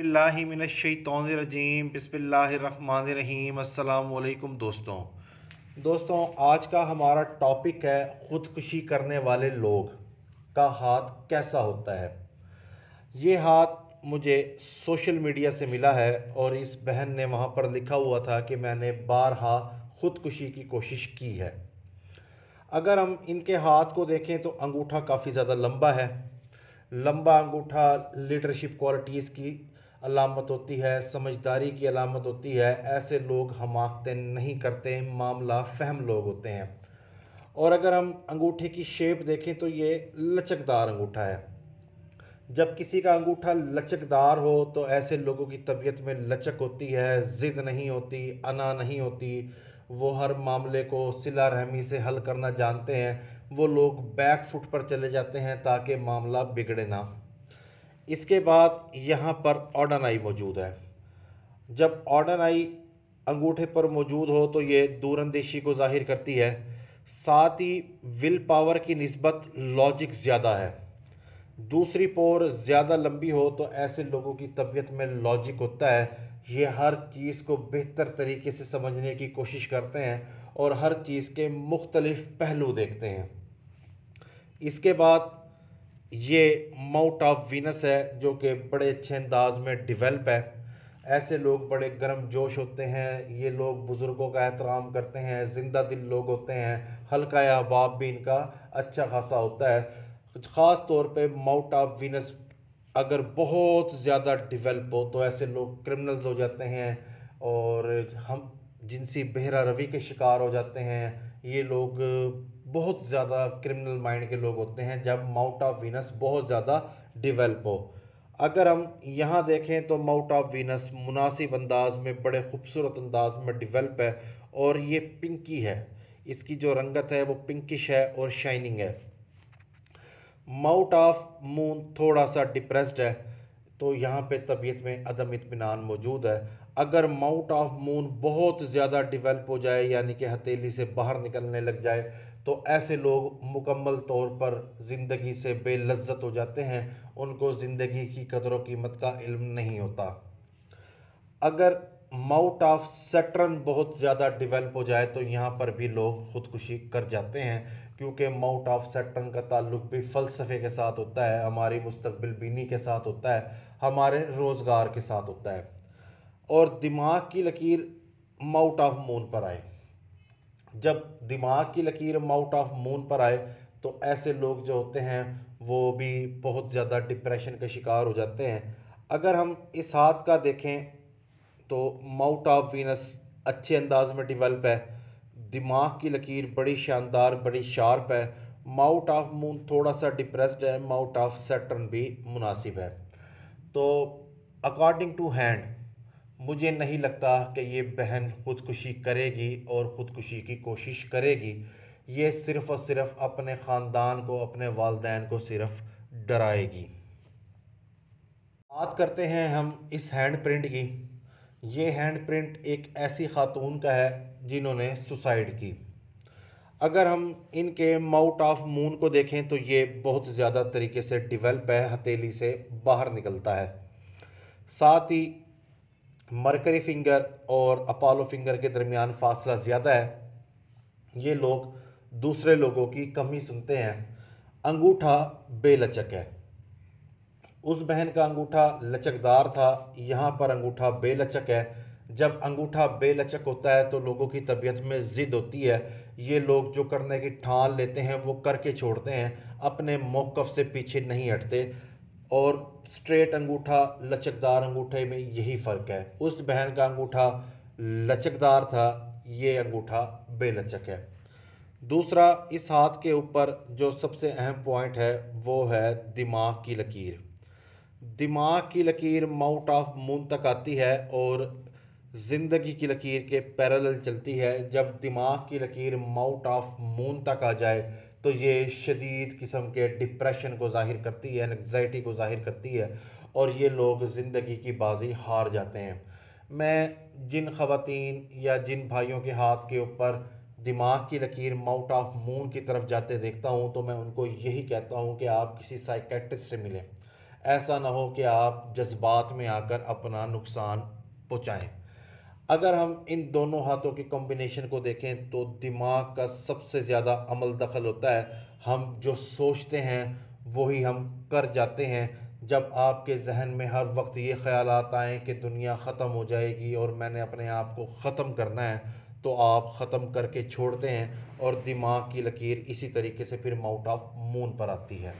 اللہ من الشیطان الرجیم، بسم اللہ الرحمن الرحیم، السلام علیکم دوستوں۔ دوستوں، آج کا ہمارا ٹاپک ہے خودکشی کرنے والے لوگ۔ کا ہاتھ کیسا ہوتا ہے؟ یہ ہاتھ مجھے سوشل میڈیا سے ملا ہے اور اس بہن نے وہاں پر لکھا ہوا تھا کہ میں نے بارہا خودکشی کی کوشش کی ہے۔ اگر ہم ان کے ہاتھ کو دیکھیں تو انگوٹھا کافی زیادہ لمبا ہے۔ لمبا انگوٹھا لیڈرشپ کوالٹیز کی علامت ہوتی ہے، سمجھداری کی علامت ہوتی ہے۔ ایسے لوگ حماقتیں نہیں کرتے، معاملہ فہم لوگ ہوتے ہیں۔ اور اگر ہم انگوٹھے کی شیپ دیکھیں تو یہ لچکدار انگوٹھا ہے۔ جب کسی کا انگوٹھا لچکدار ہو تو ایسے لوگوں کی طبیعت میں لچک ہوتی ہے، ضد نہیں ہوتی، انا نہیں ہوتی۔ وہ ہر معاملے کو صلہ رحمی سے حل کرنا جانتے ہیں۔ وہ لوگ بیک فٹ پر چلے جاتے ہیں تاکہ معاملہ بگڑے نہ۔ اس کے بعد یہاں پر آڈن آئی موجود ہے۔ جب آڈن آئی انگوٹھے پر موجود ہو تو یہ دور اندیشی کو ظاہر کرتی ہے۔ ساتھ ہی ول پاور کی نسبت لاجک زیادہ ہے۔ دوسری پور زیادہ لمبی ہو تو ایسے لوگوں کی طبیعت میں لاجک ہوتا ہے۔ یہ ہر چیز کو بہتر طریقے سے سمجھنے کی کوشش کرتے ہیں اور ہر چیز کے مختلف پہلو دیکھتے ہیں۔ اس کے بعد یہ ماؤٹ آف وینس ہے جو کہ بڑے اچھے انداز میں ڈیولپ ہے۔ ایسے لوگ بڑے گرم جوش ہوتے ہیں، یہ لوگ بزرگوں کا احترام کرتے ہیں، زندہ دل لوگ ہوتے ہیں۔ ہلکا احباب بھی ان کا اچھا خاصا ہوتا ہے۔ خاص طور پہ ماؤٹ آف وینس اگر بہت زیادہ ڈیولپ ہو تو ایسے لوگ کرمنلز ہو جاتے ہیں اور ہم جنسی بہرہ روی کے شکار ہو جاتے ہیں۔ یہ لوگ بہت زیادہ کرمنل مائنڈ کے لوگ ہوتے ہیں جب ماؤٹ آف وینس بہت زیادہ ڈیولپ ہو۔ اگر ہم یہاں دیکھیں تو ماؤٹ آف وینس مناسب انداز میں، بڑے خوبصورت انداز میں ڈیولپ ہے اور یہ پنکی ہے۔ اس کی جو رنگت ہے وہ پنکش ہے اور شائننگ ہے۔ ماؤٹ آف مون تھوڑا سا ڈپریسڈ ہے، تو یہاں پہ طبیعت میں عدم اطمینان موجود ہے۔ اگر ماؤٹ آف مون بہت زیادہ ڈیولپ ہو جائے یعنی کہ ہتیلی سے باہر نکلنے لگ جائے تو ایسے لوگ مکمل طور پر زندگی سے بے لذت ہو جاتے ہیں، ان کو زندگی کی قدر و قیمت کا علم نہیں ہوتا۔ اگر ماؤٹ آف سیٹرن بہت زیادہ ڈیولپ ہو جائے تو یہاں پر بھی لوگ خودکشی کر جاتے ہیں۔ کیونکہ ماؤٹ آف سیٹرن کا تعلق بھی فلسفے کے ساتھ ہوتا ہے، ہماری مستقبل بینی کے ساتھ ہوتا ہے، ہمارے روزگار کے ساتھ ہوتا ہے۔ اور دماغ کی لکیر ماؤٹ آف مون پر آئے۔ جب دماغ کی لکیر ماؤٹ آف مون پر آئے تو ایسے لوگ جو ہوتے ہیں وہ بھی بہت زیادہ ڈپریشن کا شکار ہو جاتے ہیں۔ اگر ہم اس ہاتھ کا دیکھیں تو ماؤٹ آف وینس اچھے انداز میں ڈیولپ ہے۔ دماغ کی لکیر بڑی شاندار، بڑی شارپ ہے۔ ماؤٹ آف مون تھوڑا سا ڈپریسڈ ہے ماؤٹ آف سیٹرن بھی مناسب ہے۔ تو اکارڈنگ ٹو ہینڈ مجھے نہیں لگتا کہ یہ بہن خودکشی کرے گی اور خودکشی کی کوشش کرے گی۔ یہ صرف اور صرف اپنے خاندان کو، اپنے والدین کو صرف ڈرائے گی۔ بات کرتے ہیں ہم اس ہینڈ پرنٹ کی۔ یہ ہینڈ پرنٹ ایک ایسی خاتون کا ہے جنہوں نے سوسائڈ کی۔ اگر ہم ان کے ماؤٹ آف مون کو دیکھیں تو یہ بہت زیادہ طریقے سے ڈیولپ ہے ہتیلی سے باہر نکلتا ہے۔ ساتھ ہی مرکری فنگر اور اپالو فنگر کے درمیان فاصلہ زیادہ ہے۔ یہ لوگ دوسرے لوگوں کی کمی سنتے ہیں۔ انگوٹھا بے لچک ہے۔ اس بہن کا انگوٹھا لچکدار تھا۔ یہاں پر انگوٹھا بے لچک ہے۔ جب انگوٹھا بے لچک ہوتا ہے تو لوگوں کی طبیعت میں ضد ہوتی ہے۔ یہ لوگ جو کرنے کی ٹھان لیتے ہیں وہ کر کے چھوڑتے ہیں۔ اپنے موقف سے پیچھے نہیں ہٹتے۔ اور سٹریٹ انگوٹھا، لچکدار انگوٹھے میں یہی فرق ہے۔ اس بہن کا انگوٹھا لچکدار تھا، یہ انگوٹھا بے لچک ہے۔ دوسرا، اس ہاتھ کے اوپر جو سب سے اہم پوائنٹ ہے، وہ ہے دماغ کی لکیر۔ دماغ کی لکیر ماؤٹ آف مون تک آتی ہے اور زندگی کی لکیر کے پیرالل چلتی ہے۔ جب دماغ کی لکیر ماؤٹ آف مون تک آ جائے تو یہ شدید قسم کے ڈپریشن کو ظاہر کرتی ہے انگزائٹی کو ظاہر کرتی ہے اور یہ لوگ زندگی کی بازی ہار جاتے ہیں۔ میں جن خواتین یا جن بھائیوں کے ہاتھ کے اوپر دماغ کی لکیر ماؤٹ آف مون کی طرف جاتے دیکھتا ہوں تو میں ان کو یہی کہتا ہوں کہ آپ کسی سائیکیٹسٹ سے ملیں۔ ایسا نہ ہو کہ آپ جذبات میں آ کر اپنا نقصان پہنچائیں۔ اگر ہم ان دونوں ہاتھوں کی کمبینیشن کو دیکھیں تو دماغ کا سب سے زیادہ عمل دخل ہوتا ہے۔ ہم جو سوچتے ہیں وہی ہم کر جاتے ہیں۔ جب آپ کے ذہن میں ہر وقت یہ خیالات آئیں کہ دنیا ختم ہو جائے گی اور میں نے اپنے آپ کو ختم کرنا ہے، تو آپ ختم کر کے چھوڑتے ہیں اور دماغ کی لکیر اسی طریقے سے پھر ماؤٹ آف مون پر آتی ہے۔